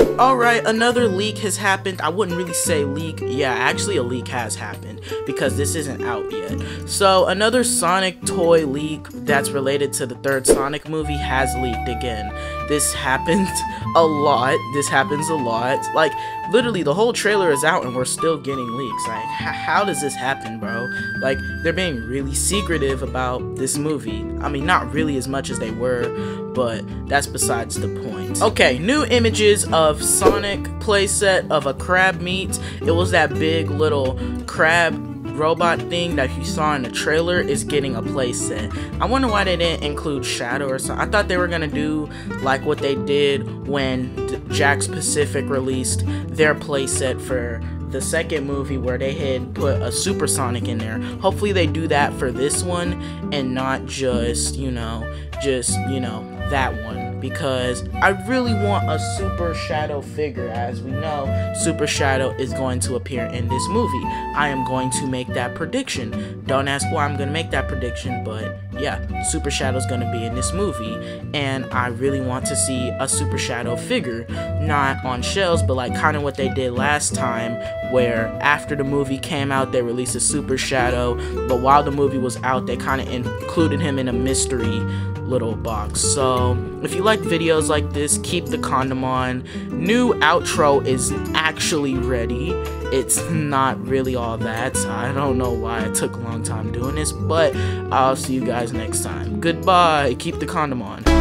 Alright, another leak has happened. I wouldn't really say leak. Yeah, actually a leak has happened because this isn't out yet. So another Sonic toy leak that's related to the third Sonic movie has leaked again. This happens a lot. This happens a lot. Like, literally, the whole trailer is out and we're still getting leaks. Like, how does this happen, bro? Like, they're being really secretive about this movie. I mean, not really as much as they were, but that's besides the point. Okay, new images of Sonic playset of a Crabmeat. It was that big little crab robot thing that you saw in the trailer is getting a playset. I wonder why they didn't include Shadow or something. I thought they were gonna do like what they did when Jakks Pacific released their playset for the second movie where they had put a Super Sonic in there. Hopefully they do that for this one and not just, you know, just, you know, that one because I really want a Super Shadow figure. As we know, Super Shadow is going to appear in this movie. I am going to make that prediction. Don't ask why I'm going to make that prediction, but yeah, Super Shadow is going to be in this movie, and I really want to see a Super Shadow figure, not on shelves, but like kind of what they did last time, where after the movie came out, they released a Super Shadow, but while the movie was out, they kind of included him in a mystery little box. So if you like videos like this, keep the condom on. New outro is actually ready. It's not really all that. I don't know why it took a long time doing this, but I'll see you guys next time. Goodbye. Keep the condom on.